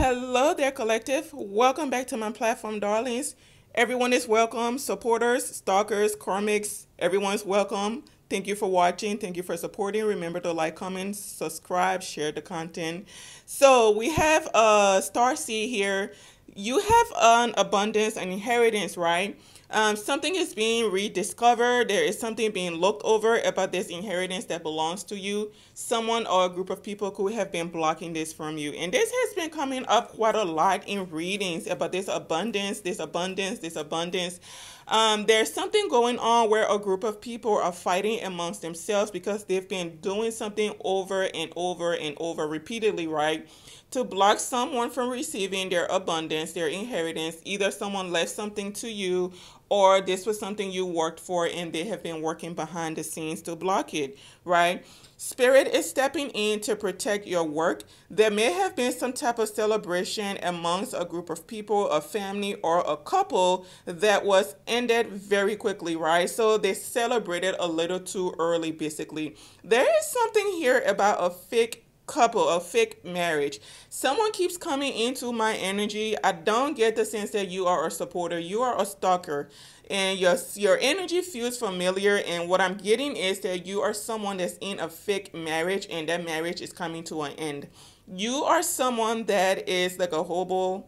Hello there, collective. Welcome back to my platform, darlings. Everyone is welcome. Supporters, stalkers, karmics, everyone's welcome. Thank you for watching. Thank you for supporting. Remember to like, comment, subscribe, share the content. So we have uh, a star seed here. You have an abundance and inheritance, right? Um, something is being rediscovered. There is something being looked over about this inheritance that belongs to you. Someone or a group of people could have been blocking this from you. And this has been coming up quite a lot in readings about this abundance, this abundance, this abundance. Um, there's something going on where a group of people are fighting amongst themselves because they've been doing something over and over and over repeatedly, right? To block someone from receiving their abundance, their inheritance. Either someone left something to you or this was something you worked for and they have been working behind the scenes to block it, right? Spirit is stepping in to protect your work. There may have been some type of celebration amongst a group of people, a family, or a couple that was ended very quickly, right? So they celebrated a little too early, basically. There is something here about a fake couple, a fake marriage. Someone keeps coming into my energy. I don't get the sense that you are a supporter. You are a stalker. And your your energy feels familiar and what I'm getting is that you are someone that's in a fake marriage and that marriage is coming to an end. You are someone that is like a hobo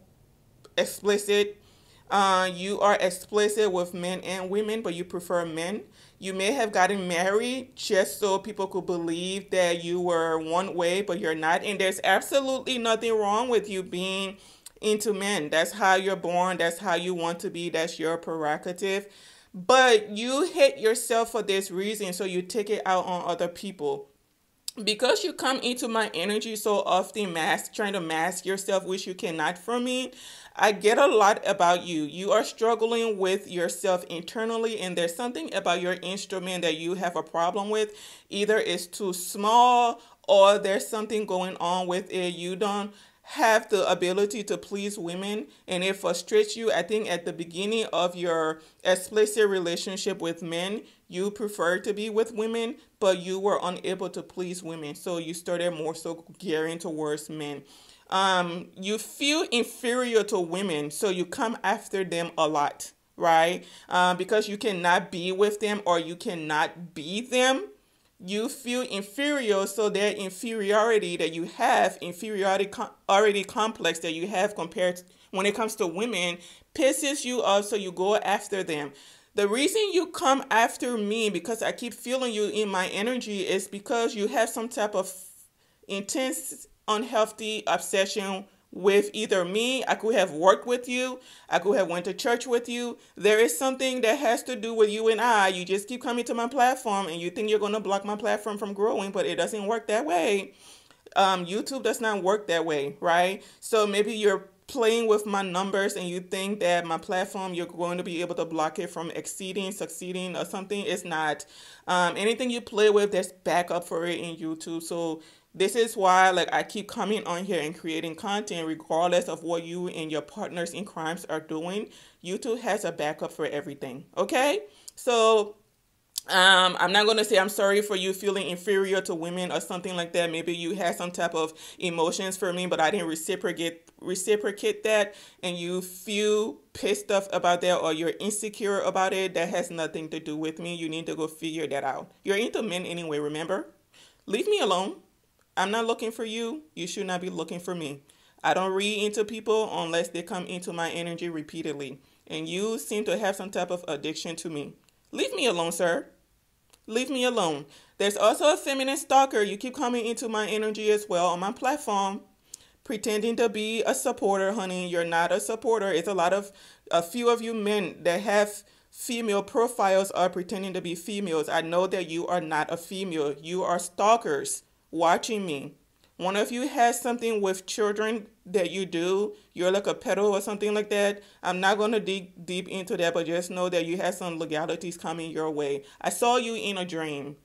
explicit uh, you are explicit with men and women, but you prefer men. You may have gotten married just so people could believe that you were one way, but you're not. And there's absolutely nothing wrong with you being into men. That's how you're born. That's how you want to be. That's your prerogative. But you hate yourself for this reason, so you take it out on other people because you come into my energy so often mask trying to mask yourself which you cannot from me i get a lot about you. You are struggling with yourself internally and there's something about your instrument that you have a problem with. Either it's too small or there's something going on with it. You don't have the ability to please women and it frustrates you. I think at the beginning of your explicit relationship with men you preferred to be with women but you were unable to please women. So you started more so gearing towards men um, you feel inferior to women so you come after them a lot right? Uh, because you cannot be with them or you cannot be them you feel inferior so that inferiority that you have inferiority com- already complex that you have compared to, when it comes to women pisses you off so you go after them. The reason you come after me because i keep feeling you in my energy is because you have some type of intense unhealthy obsession with either me i could have worked with you i could have went to church with you. There is something that has to do with you and i. You just keep coming to my platform and you think you're going to block my platform from growing but it doesn't work that way. Um, youtube does not work that way right? So maybe you're playing with my numbers and you think that my platform you're going to be able to block it from exceeding succeeding or something. It's not. Um, anything you play with there's backup for it in youtube. So this is why like I keep coming on here and creating content regardless of what you and your partners in crimes are doing. YouTube has a backup for everything. Okay? So um, I'm not going to say I'm sorry for you feeling inferior to women or something like that. Maybe you had some type of emotions for me, but I didn't reciprocate reciprocate that and you feel pissed off about that or you're insecure about it. That has nothing to do with me. You need to go figure that out. You're into men anyway, remember? Leave me alone. I'm not looking for you. You should not be looking for me. I don't read into people unless they come into my energy repeatedly. And you seem to have some type of addiction to me. Leave me alone, sir. Leave me alone. There's also a feminine stalker. You keep coming into my energy as well on my platform, pretending to be a supporter, honey. You're not a supporter. It's a lot of, a few of you men that have female profiles are pretending to be females. I know that you are not a female. You are stalkers watching me. One of you has something with children that you do, you're like a pedo or something like that. I'm not going to dig deep into that, but just know that you have some legalities coming your way. I saw you in a dream.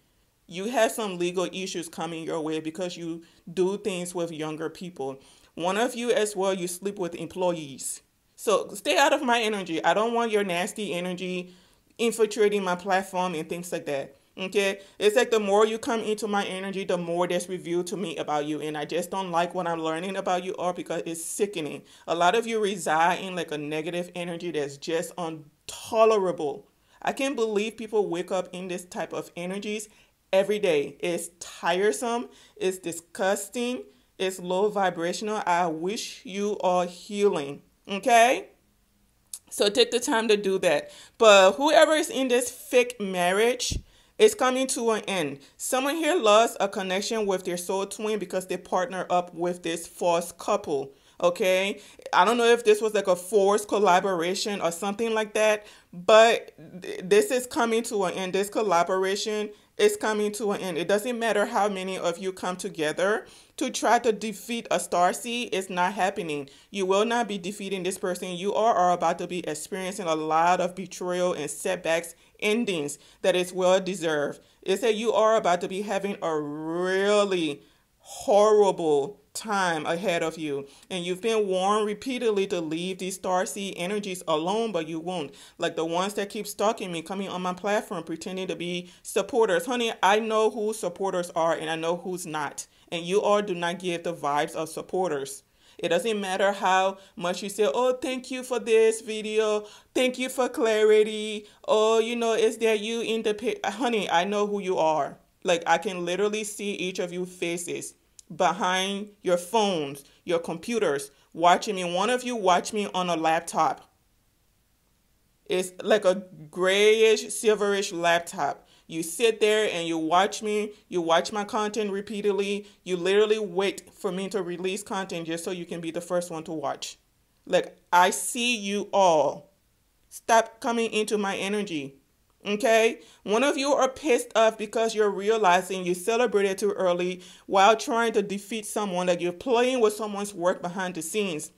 You have some legal issues coming your way because you do things with younger people. One of you as well, you sleep with employees. So stay out of my energy. I don't want your nasty energy infiltrating my platform and things like that. Okay, it's like the more you come into my energy, the more that's revealed to me about you, and I just don't like what I'm learning about you all because it's sickening. A lot of you reside in like a negative energy that's just intolerable. I can't believe people wake up in this type of energies every day. It's tiresome, it's disgusting, it's low vibrational. I wish you all healing. Okay? So take the time to do that. But whoever is in this fake marriage, it's coming to an end. Someone here lost a connection with their soul twin because they partner up with this false couple. Okay, I don't know if this was like a forced collaboration or something like that, but th- this is coming to an end. This collaboration is coming to an end. It doesn't matter how many of you come together to try to defeat a star seed, it's not happening. You will not be defeating this person. You are, are about to be experiencing a lot of betrayal and setbacks, endings that is well deserved. It's that you are about to be having a really horrible time ahead of you. And you've been warned repeatedly to leave these star seed energies alone, but you won't. Like the ones that keep stalking me, coming on my platform, pretending to be supporters. Honey, I know who supporters are and I know who's not. And you all do not give the vibes of supporters. It doesn't matter how much you say, oh, thank you for this video. Thank you for clarity. Oh, you know, is there you in the Honey, I know who you are. Like, I can literally see each of you faces behind your phones, your computers, watching me. One of you watch me on a laptop. It's like a grayish, silverish laptop. You sit there and you watch me, you watch my content repeatedly. You literally wait for me to release content just so you can be the first one to watch. Like, I see you all. Stop coming into my energy. Okay? One of you are pissed off because you're realizing you celebrated too early while trying to defeat someone, that you're playing with someone's work behind the scenes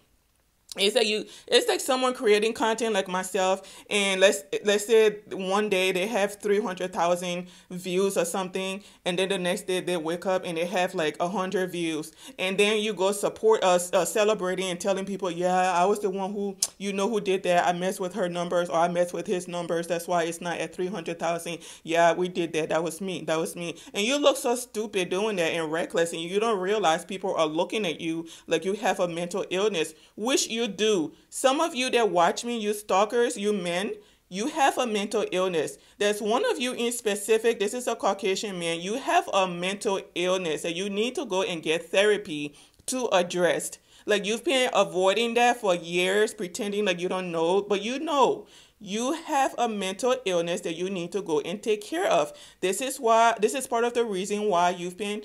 it's like you it's like someone creating content like myself and let's let's say one day they have 300,000 views or something and then the next day they wake up and they have like 100 views. And then you go support us uh, celebrating and telling people yeah I was the one who you know who did that. I messed with her numbers or I messed with his numbers. That's why it's not at 300,000 yeah we did that. That was me. That was me. And you look so stupid doing that and reckless and you don't realize people are looking at you like you have a mental illness which you do. Some of you that watch me, you stalkers, you men, you have a mental illness. There's one of you in specific, this is a Caucasian man, you have a mental illness and you need to go and get therapy to address. Like you've been avoiding that for years, pretending like you don't know, but you know. You have a mental illness that you need to go and take care of. This is why this is part of the reason why you've been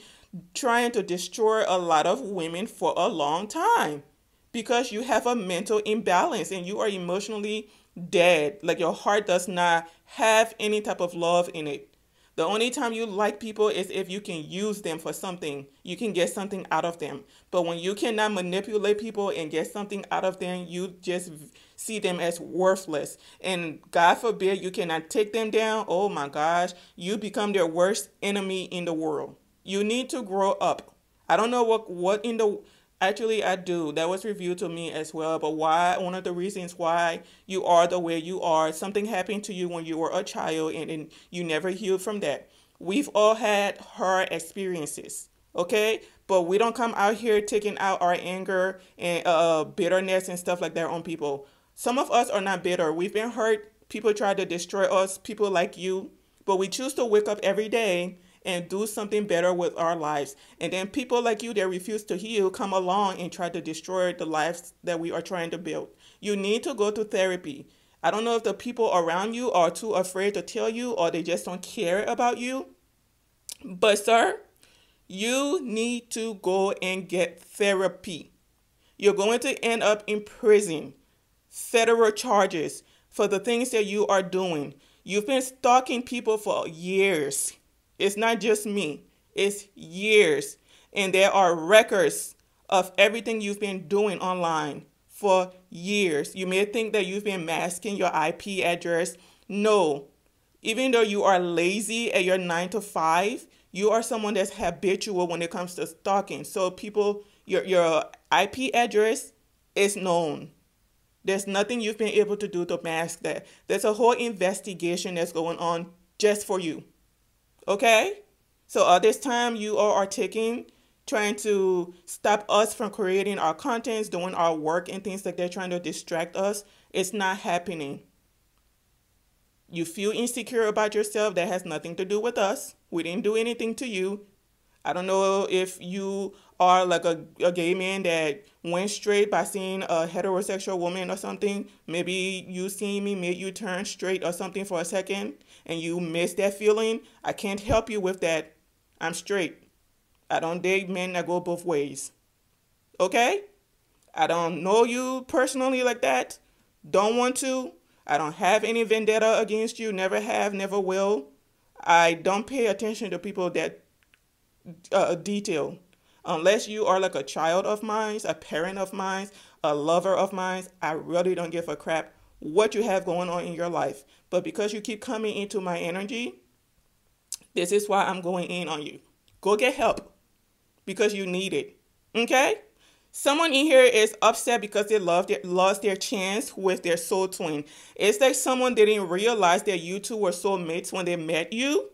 trying to destroy a lot of women for a long time because you have a mental imbalance and you are emotionally dead. Like your heart does not have any type of love in it. The only time you like people is if you can use them for something. You can get something out of them. But when you cannot manipulate people and get something out of them, you just see them as worthless. And God forbid you cannot take them down. Oh my gosh, you become their worst enemy in the world. You need to grow up. I don't know what what in the Actually, I do. That was reviewed to me as well. But why? One of the reasons why you are the way you are, something happened to you when you were a child and, and you never healed from that. We've all had hard experiences, okay? But we don't come out here taking out our anger and uh, bitterness and stuff like that on people. Some of us are not bitter. We've been hurt. People try to destroy us, people like you. But we choose to wake up every day and do something better with our lives. And then people like you that refuse to heal come along and try to destroy the lives that we are trying to build. You need to go to therapy. I don't know if the people around you are too afraid to tell you or they just don't care about you. But, sir, you need to go and get therapy. You're going to end up in prison, federal charges for the things that you are doing. You've been stalking people for years. It's not just me, it's years. And there are records of everything you've been doing online for years. You may think that you've been masking your IP address. No. Even though you are lazy at your nine to five, you are someone that's habitual when it comes to stalking. So people, your your IP address is known. There's nothing you've been able to do to mask that. There's a whole investigation that's going on just for you. Okay? So this time you all are taking trying to stop us from creating our contents, doing our work and things like that, trying to distract us. It's not happening. You feel insecure about yourself. That has nothing to do with us. We didn't do anything to you. I don't know if you are like a, a gay man that went straight by seeing a heterosexual woman or something. Maybe you seeing me made you turn straight or something for a second and you miss that feeling. I can't help you with that. I'm straight. I don't date men that go both ways. Okay? I don't know you personally like that. Don't want to. I don't have any vendetta against you. Never have, never will. I don't pay attention to people that uh, detail. Unless you are like a child of mine, a parent of mine, a lover of mine, I really don't give a crap what you have going on in your life. But because you keep coming into my energy, this is why I'm going in on you. Go get help because you need it. Okay? Someone in here is upset because they loved it, lost their chance with their soul twin. It's like someone didn't realize that you two were soulmates when they met you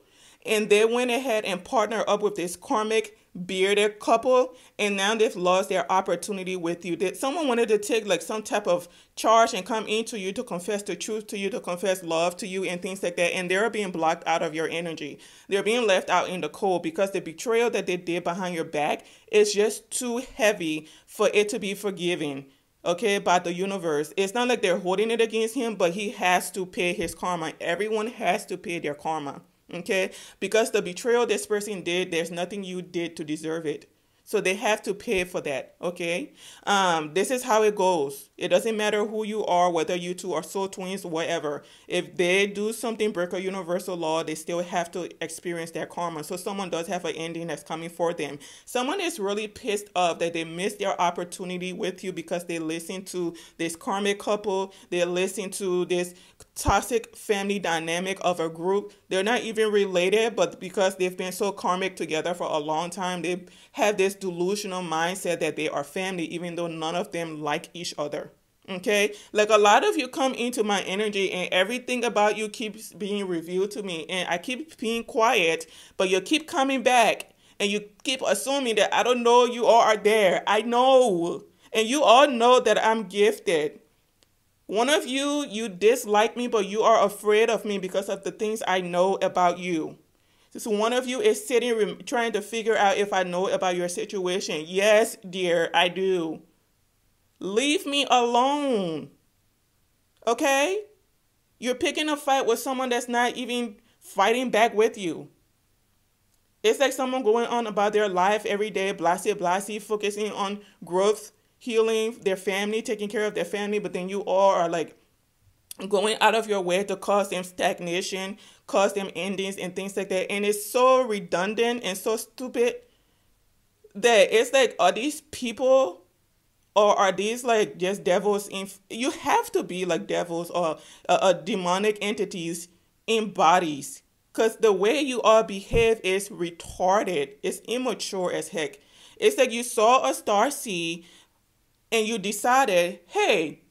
and they went ahead and partnered up with this karmic bearded couple and now they've lost their opportunity with you that someone wanted to take like some type of charge and come into you to confess the truth to you to confess love to you and things like that and they're being blocked out of your energy they're being left out in the cold because the betrayal that they did behind your back is just too heavy for it to be forgiven okay, by the universe. It's not like they're holding it against him, but he has to pay his karma. Everyone has to pay their karma. Okay? Because the betrayal this person did, there's nothing you did to deserve it. So they have to pay for that, okay? Um, this is how it goes. It doesn't matter who you are, whether you two are soul twins, whatever. If they do something break a universal law, they still have to experience their karma. So someone does have an ending that's coming for them. Someone is really pissed off that they missed their opportunity with you because they listened to this karmic couple, they listened to this toxic family dynamic of a group. They're not even related, but because they've been so karmic together for a long time, they have this delusional mindset that they are family, even though none of them like each other. Okay, like a lot of you come into my energy, and everything about you keeps being revealed to me, and I keep being quiet, but you keep coming back, and you keep assuming that I don't know you all are there. I know, and you all know that I'm gifted. One of you, you dislike me, but you are afraid of me because of the things I know about you. So one of you is sitting trying to figure out if I know about your situation. Yes, dear, I do. Leave me alone. Okay? You're picking a fight with someone that's not even fighting back with you. It's like someone going on about their life every day, blasty, blasty, focusing on growth healing their family, taking care of their family, but then you all are like going out of your way to cause them stagnation, cause them endings and things like that. And it's so redundant and so stupid that it's like, are these people or are these like just devils in you have to be like devils or uh, uh, demonic entities in bodies. Because the way you all behave is retarded. It's immature as heck. It's like you saw a star seed and you decided, hey,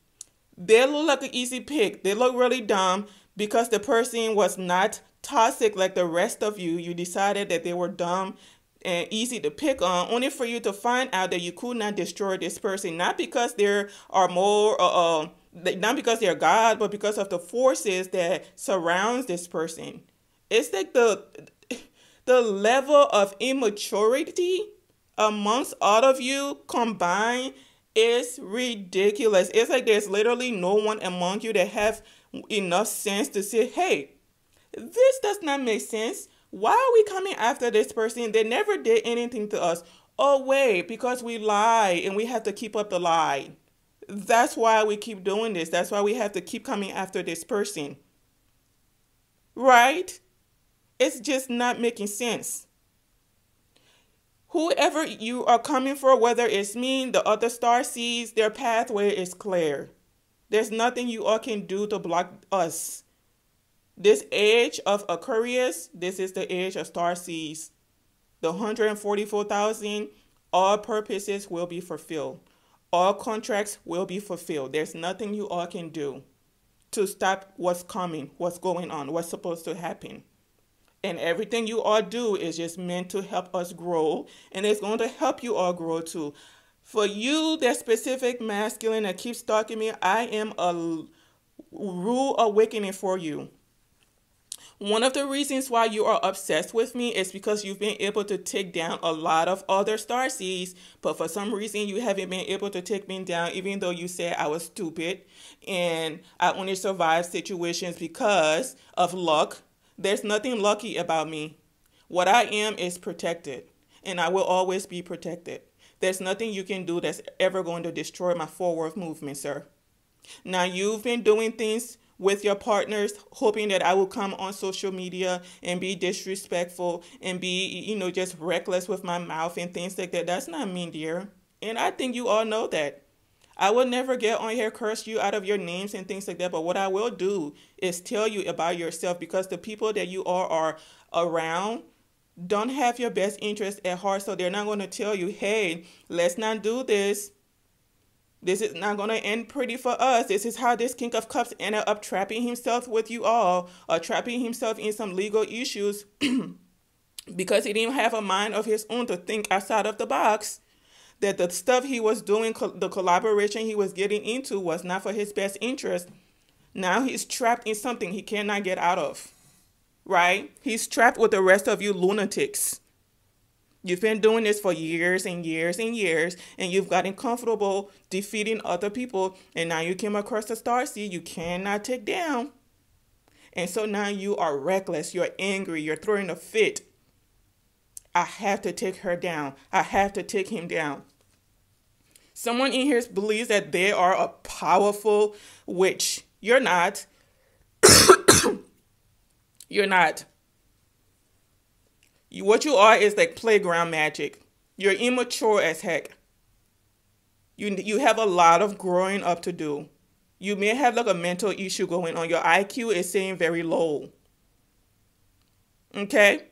they look like an easy pick. They look really dumb because the person was not toxic like the rest of you. You decided that they were dumb and easy to pick on, only for you to find out that you could not destroy this person, not because there are more, uh, uh, not because they're God, but because of the forces that surrounds this person. It's like the the level of immaturity amongst all of you combined it's ridiculous. It's like there's literally no one among you that have enough sense to say, hey, this does not make sense. Why are we coming after this person? They never did anything to us. Oh, wait, because we lie and we have to keep up the lie. That's why we keep doing this. That's why we have to keep coming after this person. Right? It's just not making sense whoever you are coming for, whether it's me, the other star seeds, their pathway is clear. There's nothing you all can do to block us. This age of Aquarius, this is the age of star seeds. The 144,000, all purposes will be fulfilled. All contracts will be fulfilled. There's nothing you all can do to stop what's coming, what's going on, what's supposed to happen. And everything you all do is just meant to help us grow, and it's going to help you all grow too. For you, that specific masculine that keeps stalking me, I am a rule awakening for you. One of the reasons why you are obsessed with me is because you've been able to take down a lot of other star seeds, but for some reason you haven't been able to take me down, even though you said I was stupid and I only survived situations because of luck. There's nothing lucky about me. What I am is protected, and I will always be protected. There's nothing you can do that's ever going to destroy my forward movement, sir. Now, you've been doing things with your partners, hoping that I will come on social media and be disrespectful and be, you know, just reckless with my mouth and things like that. That's not me, dear. And I think you all know that. I will never get on here, curse you out of your names and things like that. But what I will do is tell you about yourself because the people that you are are around don't have your best interest at heart. So they're not going to tell you, hey, let's not do this. This is not going to end pretty for us. This is how this King of Cups ended up trapping himself with you all, or trapping himself in some legal issues because he didn't have a mind of his own to think outside of the box. That the stuff he was doing, the collaboration he was getting into, was not for his best interest. Now he's trapped in something he cannot get out of, right? He's trapped with the rest of you lunatics. You've been doing this for years and years and years, and you've gotten comfortable defeating other people, and now you came across a star seed you cannot take down. And so now you are reckless, you're angry, you're throwing a fit. I have to take her down. I have to take him down. Someone in here believes that they are a powerful witch. You're not. you're not. You, what you are is like playground magic. You're immature as heck. You, you have a lot of growing up to do. You may have like a mental issue going on. Your IQ is saying very low. Okay?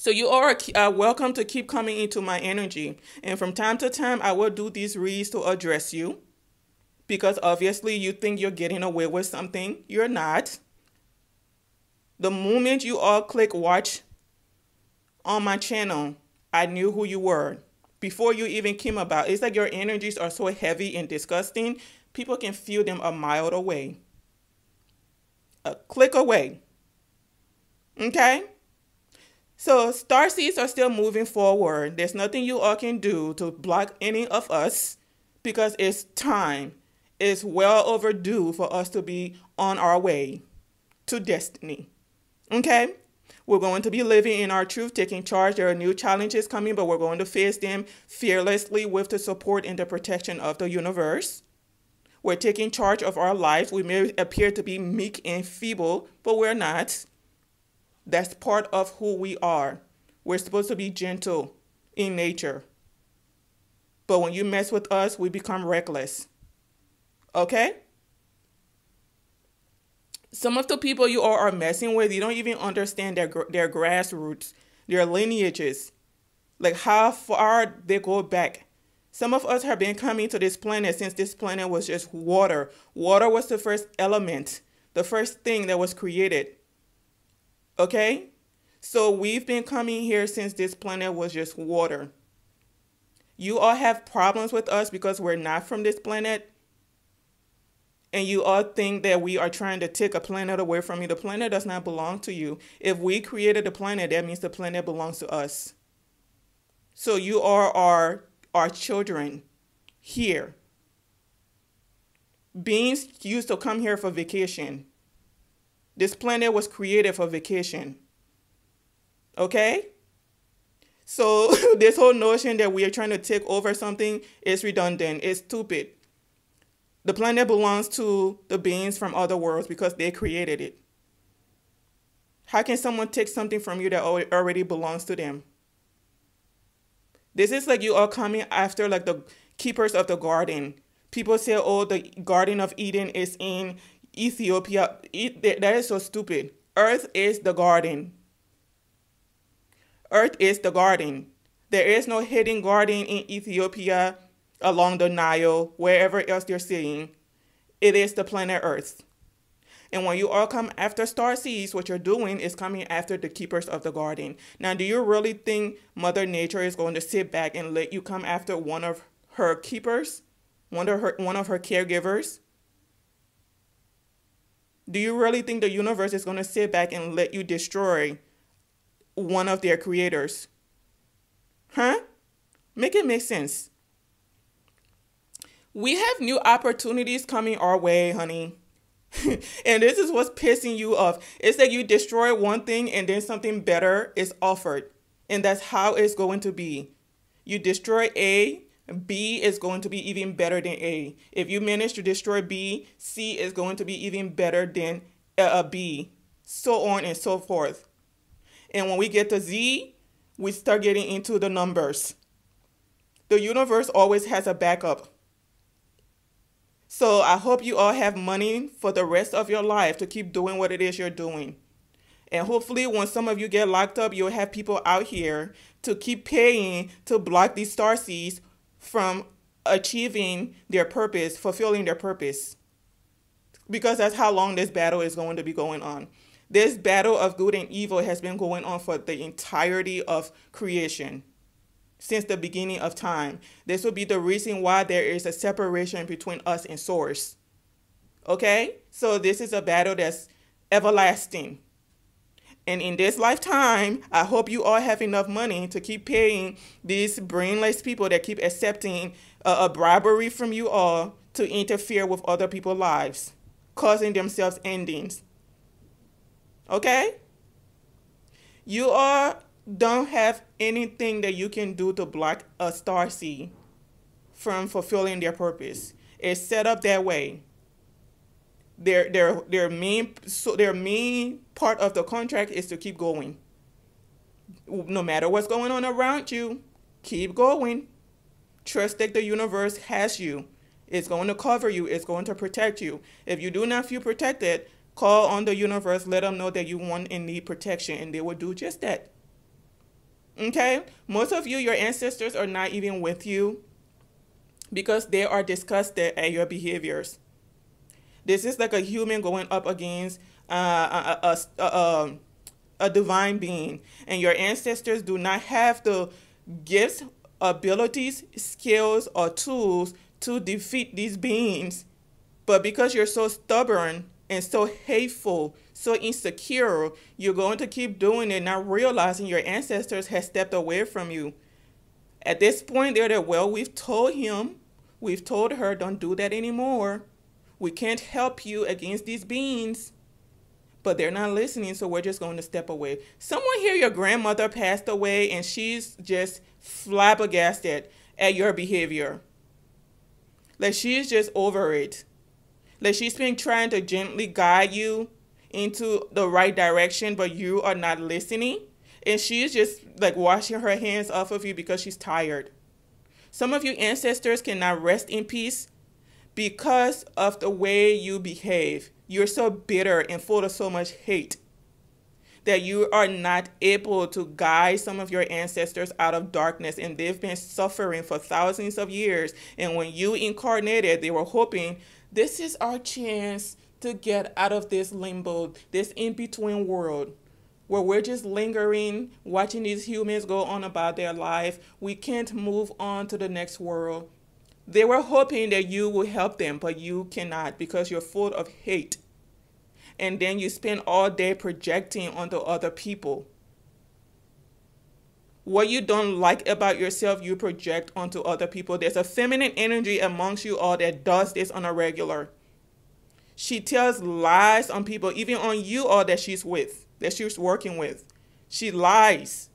So you are uh, welcome to keep coming into my energy. And from time to time, I will do these reads to address you. Because obviously you think you're getting away with something. You're not. The moment you all click watch on my channel, I knew who you were before you even came about. It's like your energies are so heavy and disgusting, people can feel them a mile away, a click away. Okay? So, star seeds are still moving forward. There's nothing you all can do to block any of us because it's time. It's well overdue for us to be on our way to destiny. Okay? We're going to be living in our truth, taking charge. There are new challenges coming, but we're going to face them fearlessly with the support and the protection of the universe. We're taking charge of our life. We may appear to be meek and feeble, but we're not. That's part of who we are. We're supposed to be gentle in nature. But when you mess with us, we become reckless. Okay? some of the people you are, are messing with, you don't even understand their their grassroots, their lineages, like how far they go back. Some of us have been coming to this planet since this planet was just water. Water was the first element, the first thing that was created. Okay? So we've been coming here since this planet was just water. You all have problems with us because we're not from this planet and you all think that we are trying to take a planet away from you. The planet does not belong to you. If we created the planet, that means the planet belongs to us. So you are our our children here. Beings used to come here for vacation. This planet was created for vacation. Okay? So this whole notion that we are trying to take over something is redundant. It's stupid. The planet belongs to the beings from other worlds because they created it. How can someone take something from you that already belongs to them? This is like you are coming after like the keepers of the garden. People say, oh, the Garden of Eden is in Ethiopia. That is so stupid. Earth is the garden. Earth is the garden. There is no hidden garden in Ethiopia along the Nile, wherever else you're seeing, it is the planet Earth. And when you all come after star seeds, what you're doing is coming after the keepers of the garden. Now, do you really think Mother Nature is going to sit back and let you come after one of her keepers, one of her one of her caregivers? Do you really think the universe is going to sit back and let you destroy one of their creators? Huh? Make it make sense. We have new opportunities coming our way, honey. and this is what's pissing you off. It's that you destroy one thing and then something better is offered. And that's how it's going to be. You destroy A, B is going to be even better than A. If you manage to destroy B, C is going to be even better than a B. So on and so forth. And when we get to Z, we start getting into the numbers. The universe always has a backup. So I hope you all have money for the rest of your life to keep doing what it is you're doing. And hopefully, when some of you get locked up, you'll have people out here to keep paying to block these star seeds from achieving their purpose, fulfilling their purpose. Because that's how long this battle is going to be going on. This battle of good and evil has been going on for the entirety of creation since the beginning of time. This will be the reason why there is a separation between us and source. Okay? So this is a battle that's everlasting. And in this lifetime, I hope you all have enough money to keep paying these brainless people that keep accepting a, a bribery from you all to interfere with other people's lives, causing themselves endings. Okay? You all don't have anything that you can do to block a star seed from fulfilling their purpose. It's set up that way. Their their their main so their main part of the contract is to keep going. No matter what's going on around you, keep going. Trust that the universe has you. It's going to cover you. It's going to protect you. If you do not feel protected, call on the universe. Let them know that you want and need protection, and they will do just that. Okay? Most of you, your ancestors are not even with you because they are disgusted at your behaviors. This is like a human going up against uh, a, a, a, a divine being, and your ancestors do not have the gifts, abilities, skills, or tools to defeat these beings. But because you're so stubborn and so hateful, so insecure, you're going to keep doing it, not realizing your ancestors have stepped away from you. At this point, they're there, well, we've told him, we've told her, don't do that anymore. We can't help you against these beings. But they're not listening, so we're just going to step away. Someone here, your grandmother passed away, and she's just flabbergasted at your behavior. Like she's just over it. Like she's been trying to gently guide you into the right direction, but you are not listening. And she's just like washing her hands off of you because she's tired. Some of you ancestors cannot rest in peace because of the way you behave. You're so bitter and full of so much hate that you are not able to guide some of your ancestors out of darkness and they've been suffering for thousands of years. And when you incarnated, they were hoping this is our chance to get out of this limbo, this in between world where we're just lingering, watching these humans go on about their life. We can't move on to the next world. They were hoping that you will help them, but you cannot because you're full of hate. And then you spend all day projecting onto other people. What you don't like about yourself, you project onto other people. There's a feminine energy amongst you all that does this on a regular. She tells lies on people, even on you all that she's with, that she's working with. She lies.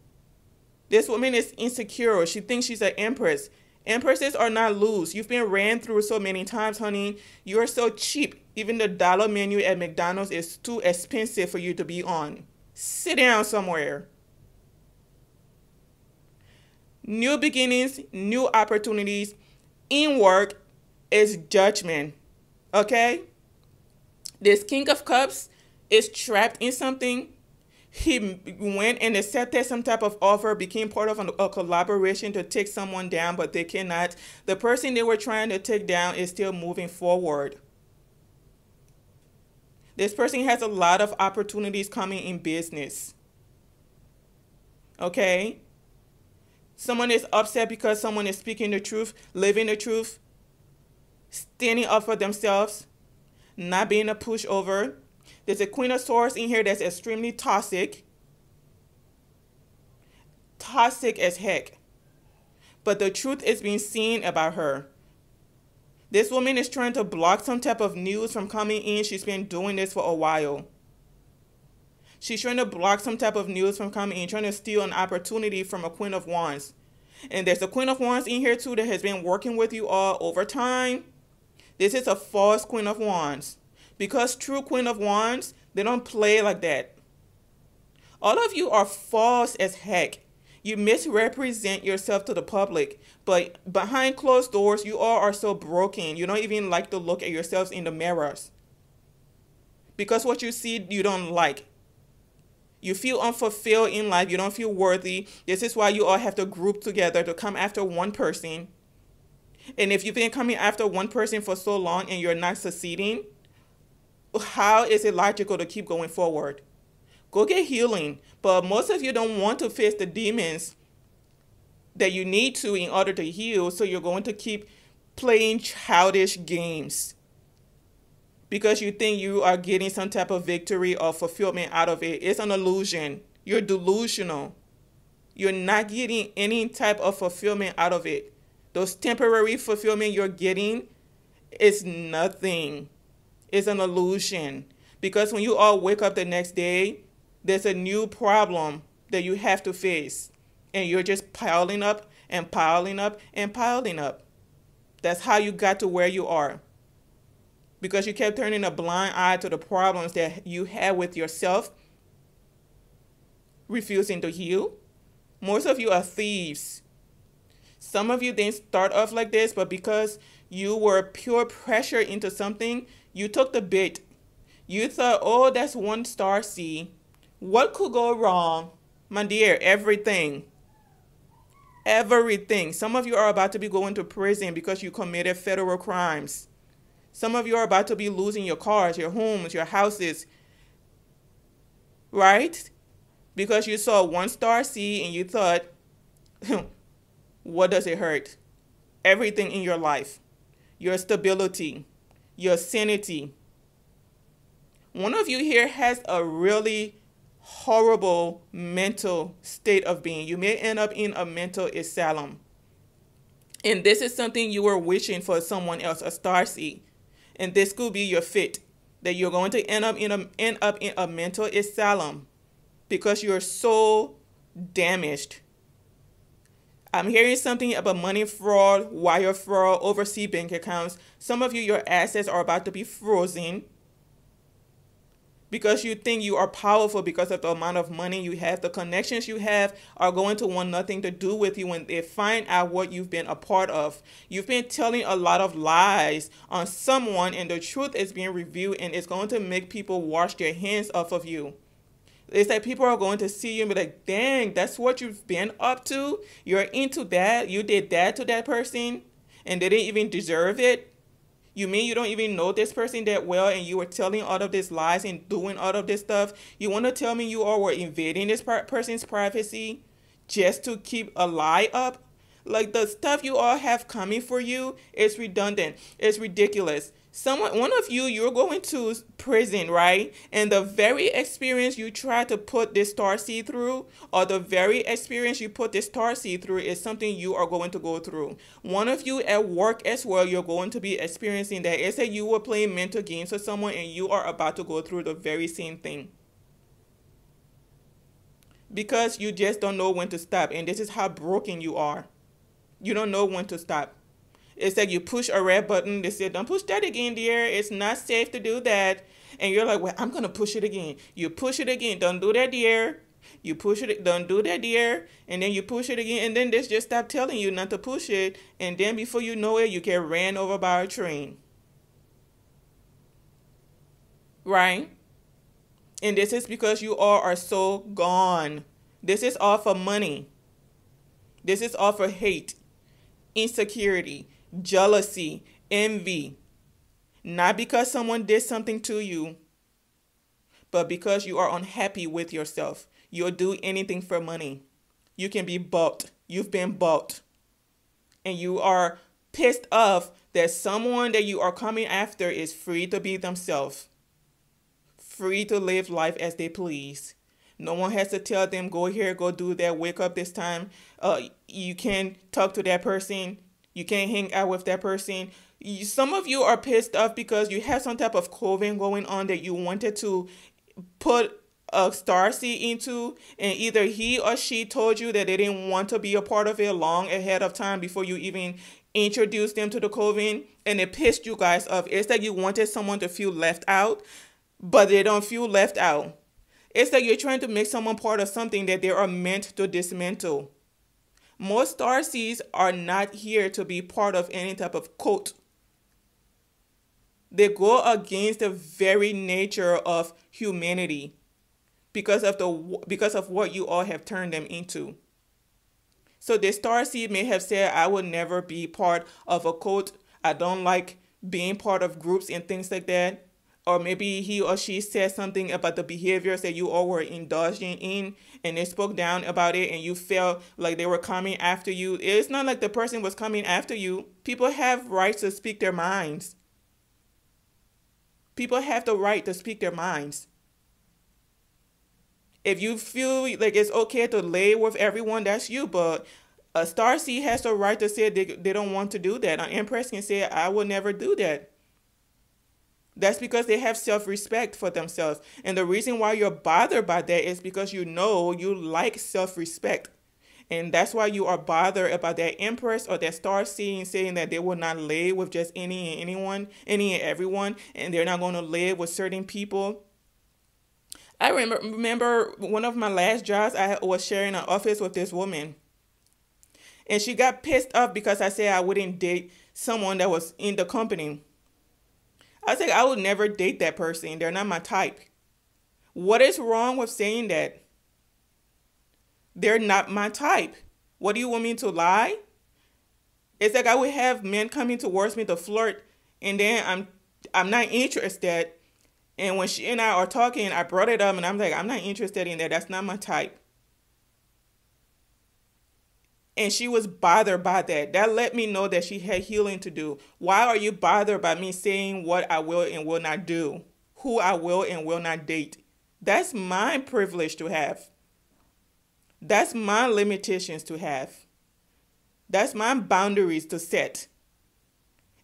This woman is insecure. She thinks she's an empress. Empresses are not loose. You've been ran through so many times, honey. You're so cheap. Even the dollar menu at McDonald's is too expensive for you to be on. Sit down somewhere. New beginnings, new opportunities. In work is judgment. Okay? This King of Cups is trapped in something. He went and accepted some type of offer, became part of a collaboration to take someone down, but they cannot. The person they were trying to take down is still moving forward. This person has a lot of opportunities coming in business. Okay? Someone is upset because someone is speaking the truth, living the truth, standing up for themselves, not being a pushover. There's a Queen of Swords in here that's extremely toxic. Toxic as heck. But the truth is being seen about her. This woman is trying to block some type of news from coming in. She's been doing this for a while. She's trying to block some type of news from coming in, trying to steal an opportunity from a Queen of Wands. And there's a Queen of Wands in here too that has been working with you all over time. This is a false Queen of Wands. Because true Queen of Wands, they don't play like that. All of you are false as heck. You misrepresent yourself to the public, but behind closed doors, you all are so broken. You don't even like to look at yourselves in the mirrors. Because what you see, you don't like. You feel unfulfilled in life. You don't feel worthy. This is why you all have to group together to come after one person. And if you've been coming after one person for so long and you're not succeeding, how is it logical to keep going forward? Go get healing. But most of you don't want to face the demons that you need to in order to heal. So you're going to keep playing childish games because you think you are getting some type of victory or fulfillment out of it. It's an illusion. You're delusional. You're not getting any type of fulfillment out of it. Those temporary fulfillment you're getting is nothing. It's an illusion. Because when you all wake up the next day, there's a new problem that you have to face. And you're just piling up and piling up and piling up. That's how you got to where you are. Because you kept turning a blind eye to the problems that you had with yourself, refusing to heal. Most of you are thieves. Some of you didn't start off like this, but because you were pure pressure into something, you took the bait. You thought, oh, that's one star seed. What could go wrong? My dear, everything. Everything. Some of you are about to be going to prison because you committed federal crimes. Some of you are about to be losing your cars, your homes, your houses. Right? Because you saw one star seed and you thought, what does it hurt? Everything in your life, your stability, your sanity. One of you here has a really horrible mental state of being. You may end up in a mental asylum. And this is something you were wishing for someone else, a star seed. And this could be your fit that you're going to end up in a end up in a mental asylum because you're so damaged. I'm hearing something about money fraud, wire fraud, overseas bank accounts. Some of you, your assets are about to be frozen because you think you are powerful because of the amount of money you have. The connections you have are going to want nothing to do with you when they find out what you've been a part of. You've been telling a lot of lies on someone, and the truth is being revealed, and it's going to make people wash their hands off of you. It's like people are going to see you and be like, dang, that's what you've been up to. You're into that. You did that to that person, and they didn't even deserve it you mean you don't even know this person that well and you were telling all of these lies and doing all of this stuff? You want to tell me you all were invading this person's privacy just to keep a lie up? Like the stuff you all have coming for you is redundant. It's ridiculous. Someone one of you you're going to prison right? And the very experience you try to put this star seed through or the very experience you put this star seed through is something you are going to go through. One of you at work as well you're going to be experiencing that. It's that you were playing mental games with someone and you are about to go through the very same thing. Because you just don't know when to stop and this is how broken you are you don't know when to stop it's like you push a red button. They say, don't push that again, dear. It's not safe to do that. And you're like, well, I'm going to push it again. You push it again. Don't do that, dear. You push it, don't do that, dear. And then you push it again. And then they just stop telling you not to push it. And then before you know it, you get ran over by a train. Right? And this is because you all are so gone. This is all for money. This is all for hate, insecurity, jealousy, envy. Not because someone did something to you, but because you are unhappy with yourself, you'll do anything for money. You can be bought. You've been bought. And you are pissed off that someone that you are coming after is free to be themselves, free to live life as they please. No one has to tell them, go here, go do that, wake up this time. Uh, you can't talk to that person. You can't hang out with that person. Some of you are pissed off because you have some type of clothing going on that you wanted to put a star seed into, and either he or she told you that they didn't want to be a part of it long ahead of time before you even introduced them to the coven, and it pissed you guys off. It's like you wanted someone to feel left out, but they don't feel left out. It's like you're trying to make someone part of something that they are meant to dismantle. Most star seeds are not here to be part of any type of cult. They go against the very nature of humanity because of the because of what you all have turned them into. So the star seed may have said, I will never be part of a cult. I don't like being part of groups and things like that. Or maybe he or she said something about the behaviors that you all were indulging in and they spoke down about it and you felt like they were coming after you. It's not like the person was coming after you. People have rights to speak their minds. People have the right to speak their minds if you feel like it's okay to lay with everyone, that's you. But a star seed has the right to say they, they don't want to do that. An empress can say, I will never do that. That's because they have self respect for themselves. And the reason why you're bothered by that is because you know you like self respect. And that's why you are bothered about that empress or that star seed saying that they will not lay with just any and anyone, any and everyone, and they're not going to live with certain people I remember remember one of my last jobs. I was sharing an office with this woman, and she got pissed off because I said I wouldn't date someone that was in the company. I said I would never date that person. They're not my type. What is wrong with saying that? They're not my type. What do you want me to lie? It's like I would have men coming towards me to flirt, and then I'm I'm not interested and when she and I are talking, I brought it up and I'm like, I'm not interested in that. That's not my type. And she was bothered by that. That let me know that she had healing to do. Why are you bothered by me saying what I will and will not do? Who I will and will not date? That's my privilege to have. That's my limitations to have. That's my boundaries to set.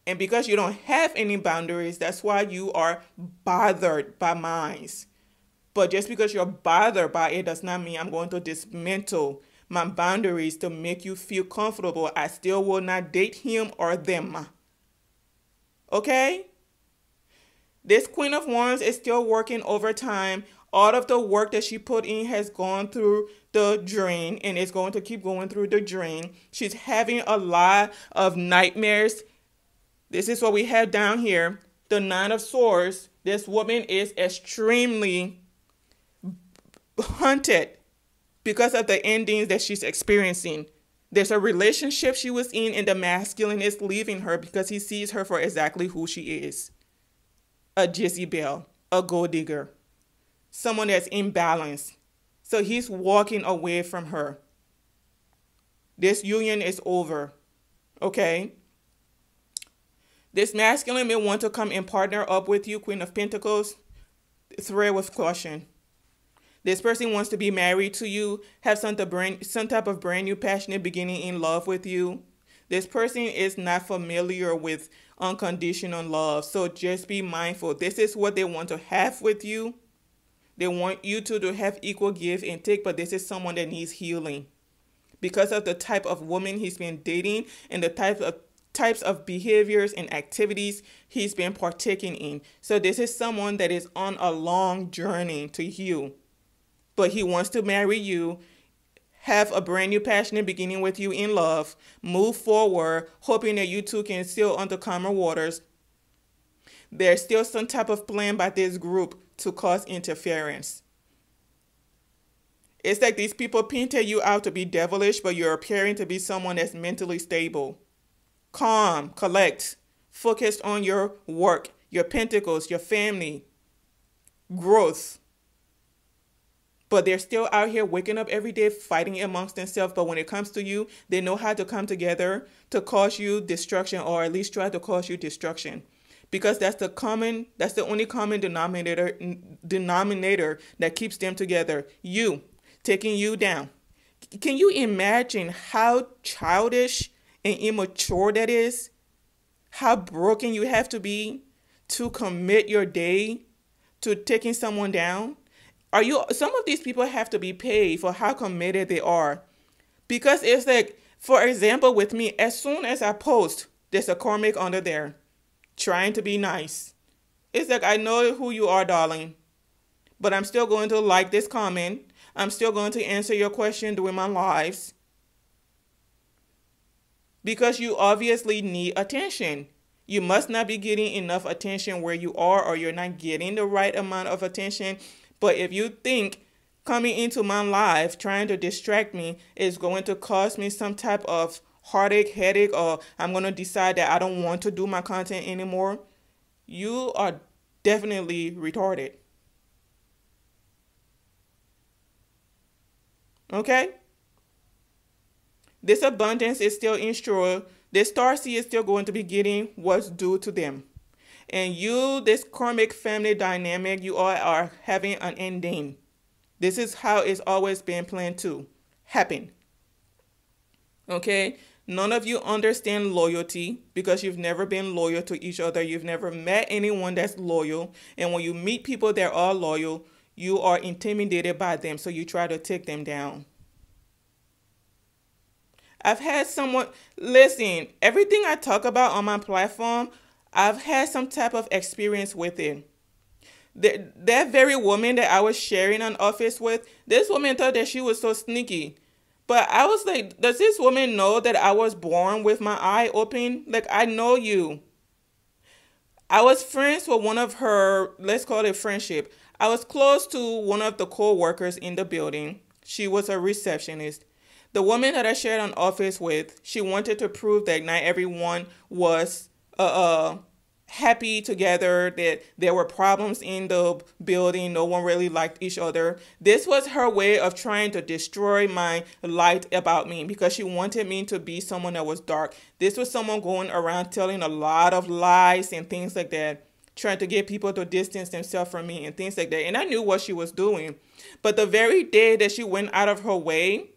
And because you don't have any boundaries, that's why you are bothered by minds. But just because you're bothered by it does not mean I'm going to dismantle my boundaries to make you feel comfortable. I still will not date him or them. Okay? This Queen of Wands is still working overtime. All of the work that she put in has gone through the drain and it's going to keep going through the drain. She's having a lot of nightmares this is what we have down here. The Nine of Swords. This woman is extremely hunted because of the endings that she's experiencing. There's a relationship she was in, and the masculine is leaving her because he sees her for exactly who she is a Jezebel, a gold digger, someone that's imbalanced. So he's walking away from her. This union is over. Okay? This masculine may want to come and partner up with you, Queen of Pentacles. Thread with caution. This person wants to be married to you, have some, brand, some type of brand new passionate beginning in love with you. This person is not familiar with unconditional love, so just be mindful. This is what they want to have with you. They want you to, to have equal give and take, but this is someone that needs healing. Because of the type of woman he's been dating and the type of types of behaviors and activities he's been partaking in. So this is someone that is on a long journey to you. But he wants to marry you, have a brand new passionate beginning with you in love, move forward, hoping that you two can sail under calmer waters. There's still some type of plan by this group to cause interference. It's like these people painted you out to be devilish, but you're appearing to be someone that's mentally stable calm, collect, focused on your work, your pentacles, your family, growth, but they're still out here waking up every day fighting amongst themselves. But when it comes to you, they know how to come together to cause you destruction or at least try to cause you destruction. Because that's the common that's the only common denominator denominator that keeps them together. You taking you down. Can you imagine how childish and immature that is? How broken you have to be to commit your day to taking someone down? Are you some of these people have to be paid for how committed they are? Because it's like, for example, with me, as soon as I post, there's a comic under there trying to be nice. It's like I know who you are, darling. But I'm still going to like this comment. I'm still going to answer your question during my lives. Because you obviously need attention. You must not be getting enough attention where you are, or you're not getting the right amount of attention but if you think coming into my life trying to distract me is going to cause me some type of heartache, headache, or I'm going to decide that I don't want to do my content anymore, you are definitely retarded. Okay? This abundance is still in store. This star seed is still going to be getting what's due to them. And you, this karmic family dynamic, you all are having an ending. This is how it's always been planned to happen. Okay? None of you understand loyalty because you've never been loyal to each other. You've never met anyone that's loyal. And when you meet people that are loyal, you are intimidated by them, so you try to take them down. I've had someone listen, everything I talk about on my platform, I've had some type of experience with it. The, that very woman that I was sharing an office with, this woman thought that she was so sneaky. But I was like, does this woman know that I was born with my eye open? Like, I know you. I was friends with one of her, let's call it friendship. I was close to one of the co-workers in the building. She was a receptionist. The woman that I shared an office with, she wanted to prove that not everyone was uh, uh, happy together that there were problems in the building no one really liked each other. This was her way of trying to destroy my light about me because she wanted me to be someone that was dark. This was someone going around telling a lot of lies and things like that trying to get people to distance themselves from me and things like that. And i knew what she was doing. But the very day that she went out of her way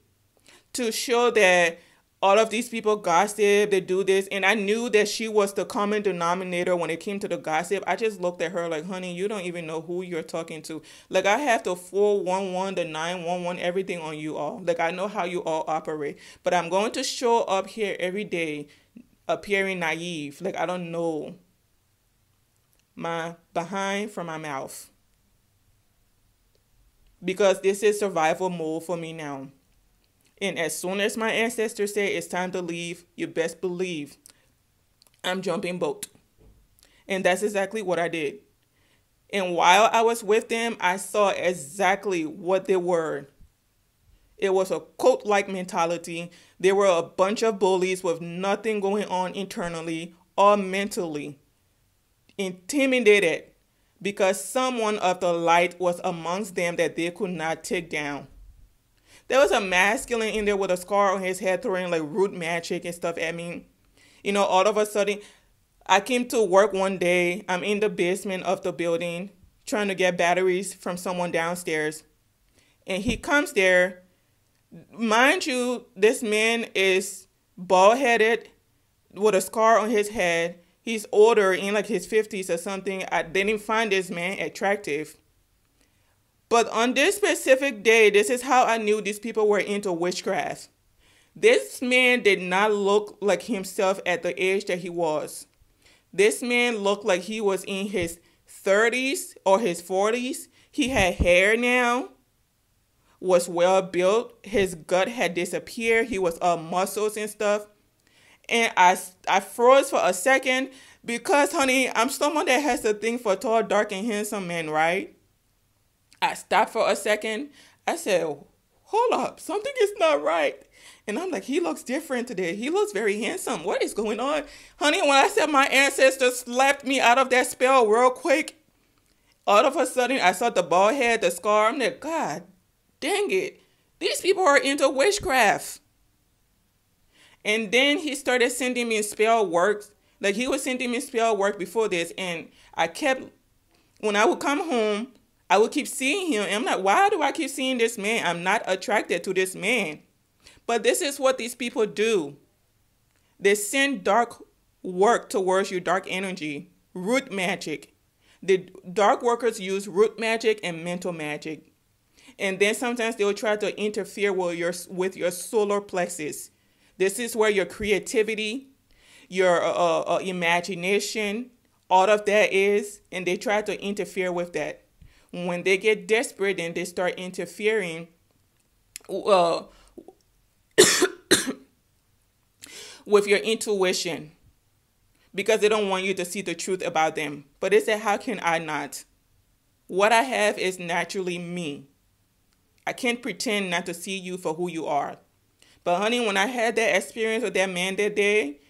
to show that all of these people gossip, they do this, and I knew that she was the common denominator when it came to the gossip. I just looked at her like, honey, you don't even know who you're talking to. Like I have the 411, the 911, everything on you all. Like I know how you all operate. But I'm going to show up here every day appearing naive. Like I don't know my behind from my mouth. Because this is survival mode for me now. And as soon as my ancestors say it's time to leave, you best believe I'm jumping boat. And that's exactly what I did. And while I was with them, I saw exactly what they were. It was a cult like mentality. They were a bunch of bullies with nothing going on internally or mentally, intimidated because someone of the light was amongst them that they could not take down. There was a masculine in there with a scar on his head throwing like root magic and stuff at me. You know, all of a sudden, I came to work one day. I'm in the basement of the building trying to get batteries from someone downstairs. And he comes there. Mind you, this man is bald headed with a scar on his head. He's older in like his 50s or something. I didn't find this man attractive. But on this specific day, this is how I knew these people were into witchcraft. This man did not look like himself at the age that he was. This man looked like he was in his 30s or his 40s. He had hair now, was well built. His gut had disappeared. He was all muscles and stuff. And I, I froze for a second because, honey, I'm someone that has a thing for tall, dark, and handsome men, right? I stopped for a second. I said, hold up, something is not right. And I'm like, he looks different today. He looks very handsome. What is going on? Honey, when I said my ancestors slapped me out of that spell real quick, all of a sudden I saw the bald head, the scar. I'm like, God dang it, these people are into witchcraft. And then he started sending me spell work. Like he was sending me spell work before this. And I kept, when I would come home, I would keep seeing him. I'm like, why do I keep seeing this man? I'm not attracted to this man. But this is what these people do. They send dark work towards you, dark energy, root magic. The dark workers use root magic and mental magic. And then sometimes they'll try to interfere with your, with your solar plexus. This is where your creativity, your uh, uh, uh, imagination, all of that is, and they try to interfere with that. When they get desperate and they start interfering, uh, with your intuition because they don't want you to see the truth about them. But they say, How can I not? What I have is naturally me. I can't pretend not to see you for who you are. But honey, when I had that experience with that man that day,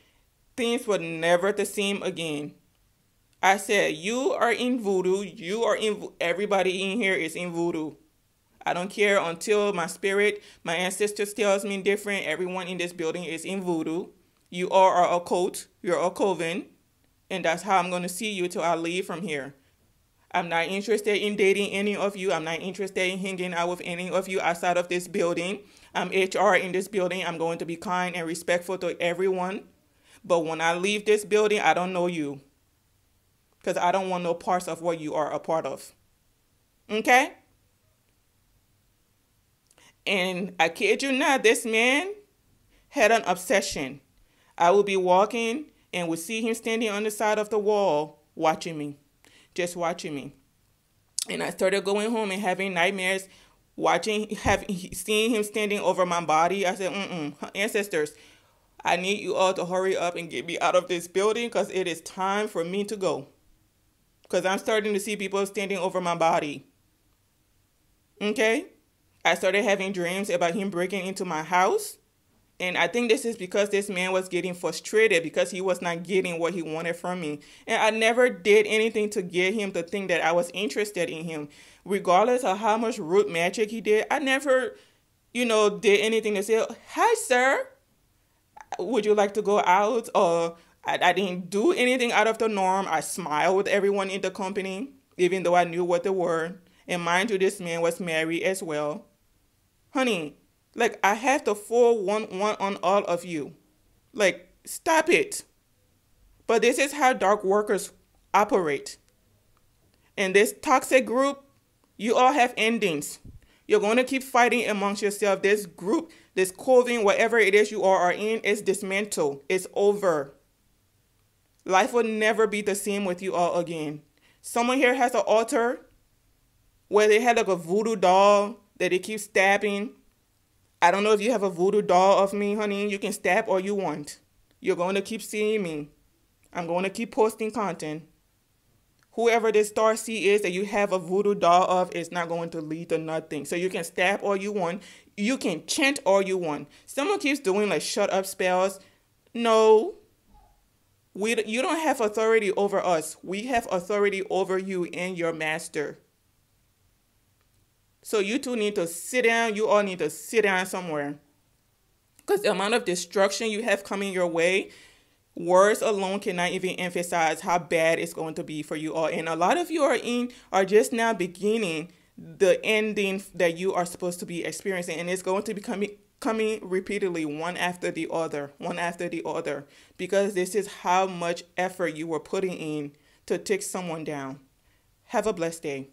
things were never the same again. I said, You are in voodoo. You are in, everybody in here is in voodoo. I don't care until my spirit, my ancestors tells me different. Everyone in this building is in voodoo. You all are a cult. You're a coven. And that's how I'm going to see you till I leave from here. I'm not interested in dating any of you. I'm not interested in hanging out with any of you outside of this building. I'm HR in this building. I'm going to be kind and respectful to everyone. But when I leave this building, I don't know you. Because I don't want no parts of what you are a part of. Okay? And I kid you not, this man had an obsession. I would be walking and would see him standing on the side of the wall watching me just watching me. And I started going home and having nightmares, watching, having, seeing him standing over my body. I said, mm mm, ancestors, I need you all to hurry up and get me out of this building because it is time for me to go. Because I'm starting to see people standing over my body. Okay? I started having dreams about him breaking into my house and I think this is because this man was getting frustrated because he was not getting what he wanted from me. And I never did anything to get him to think that I was interested in him. Regardless of how much root magic he did, I never, you know, did anything to say, Hi, sir. Would you like to go out? Or I, I didn't do anything out of the norm. I smiled with everyone in the company, even though I knew what they were. And mind you, this man was married as well. Honey, like I have the full one one on all of you. Like stop it. But this is how dark workers operate. In this toxic group, you all have endings. You're going to keep fighting amongst yourself. This group, this coven, whatever it is you all are in, is dismantled. It's over. Life will never be the same with you all again. Someone here has an altar where they had like a voodoo doll that they keep stabbing I don't know if you have a voodoo doll of me, honey. You can stab all you want. You're going to keep seeing me. I'm going to keep posting content. Whoever this star seed is that you have a voodoo doll of is not going to lead to nothing. So you can stab all you want. You can chant all you want. Someone keeps doing like shut up spells. No. We, you don't have authority over us. We have authority over you and your master. So you two need to sit down. You all need to sit down somewhere. Because the amount of destruction you have coming your way, words alone cannot even emphasize how bad it's going to be for you all. And a lot of you are in are just now beginning the ending that you are supposed to be experiencing. And it's going to be coming repeatedly one after the other, one after the other. Because this is how much effort you were putting in to take someone down. Have a blessed day.